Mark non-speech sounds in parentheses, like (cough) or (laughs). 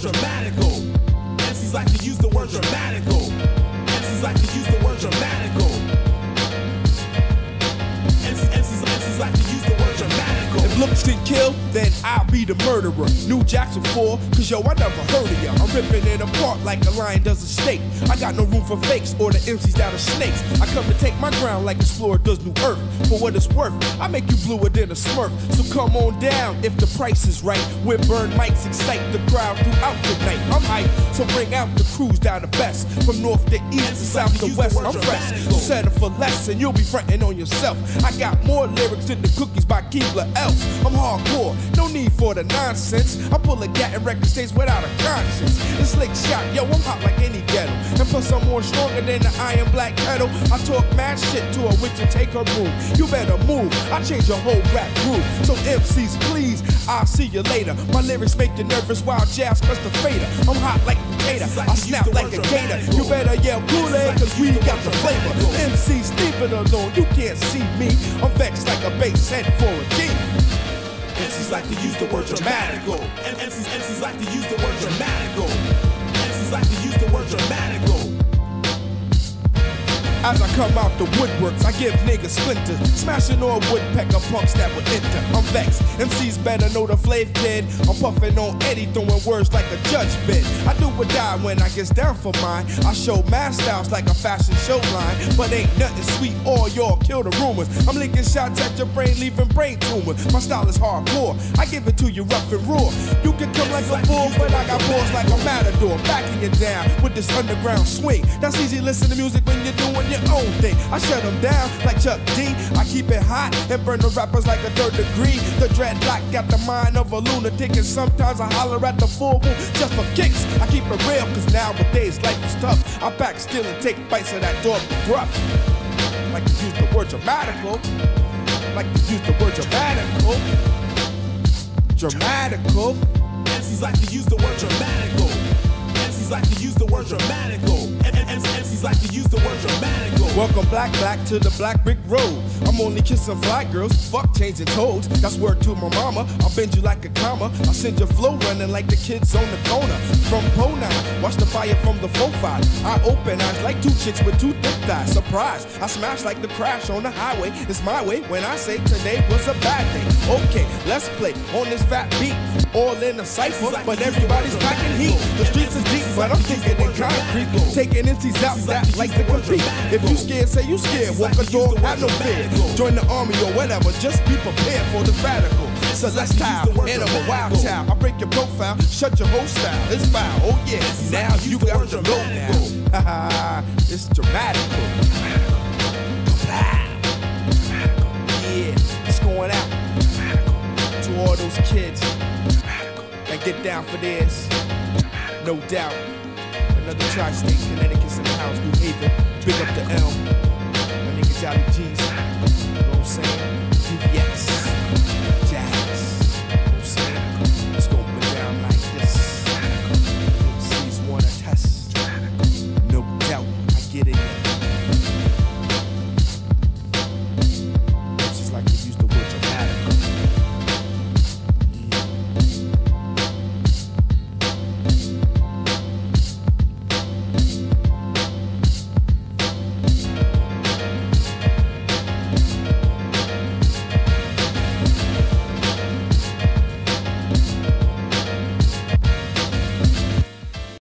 dramatical. MCs like to use the word dramatical. Looks can kill, then I'll be the murderer. New Jackson 4, cause yo, I never heard of ya. I'm ripping it apart like a lion does a steak. I got no room for fakes or the MCs that are snakes. I come to take my ground like Explorer does New Earth. For what it's worth, I make you bluer than a smurf. So come on down if the price is right. With burn mics excite the crowd throughout the night. I'm hype, so bring out the crews down the best. From north to east to south to west, I'm fresh. So settle for less and you'll be fronting on yourself. I got more lyrics than the cookies by Keebler Elf. I'm hardcore, no need for the nonsense. I pull a gat and record states without a conscience. It's slick shot, yo, I'm hot like any ghetto. And plus, I'm more stronger than the iron black kettle. I talk mad shit to a witch and take her room. You better move, I change your whole rap groove. So, MCs, please, I'll see you later. My lyrics make you nervous while jazz cuts the fader. I'm hot like a potato, I snap like a gator. You better yell Kool-Aid, cause we got the flavor. MCs, leave it alone, you can't see me. I'm vexed like a bass head for a king. MCs like to use the word dramatical. MCs, MCs like to use the word dramatical. MCs like to use the word dramatical. As I come out the woodworks, I give niggas splinters. Smashing all woodpecker punks that would enter. I'm vexed. MCs better know the flav kid. I'm puffing on Eddie, throwing words like a judge bid. I do or die when I gets down for mine. I show mad styles like a fashion show line. But ain't nothing sweet, all y'all kill the rumors. I'm licking shots at your brain, leaving brain tumors. My style is hardcore. I give it to you rough and raw. You can come like a bull, but I got balls like a matador. Backing you down with this underground swing. That's easy, listen to music when you're doing your own thing. I shut them down like Chuck D. I keep it hot and burn the rappers like a third degree. The dreadlock got the mind of a lunatic, and sometimes I holler at the moon just for kicks. I keep it real, cause nowadays life is tough. I back still and take bites of that dog gruff. Like to use the word dramatical. Like to use the word dramatical. Dramatical. MCs like to use the word dramatical. MCs like to use the word dramatical. MCs like to use the word dramatical. Welcome black black to the black brick road. I'm only kissing fly girls, fuck changing toads. That's word to my mama. I'll bend you like a comma. I'll send your flow running like the kids on the corner. From Po 9, watch the fire from the 4-5. I open eyes like two chicks with two thick thighs. Surprise, I smash like the crash on the highway. It's my way when I say today was a bad day. Okay, let's play on this fat beat. All in a cipher, but everybody's packing heat. The streets is deep, but I'm thinking in concrete. Taking MCs out like to compete. If you scared, say you scared. Walk a dog, have no fear. Join the army or whatever, just be prepared for the radical. Celestile, animal, wild child. I break your profile, shut your whole style. It's foul, oh yeah. Now you got to go now. (laughs) It's dramatical. Yeah, it's going out to all those kids that get down for this. No doubt. Another tri-state, Connecticut's in the house, New Haven. Big up the Elm. My nigga Jolly G's.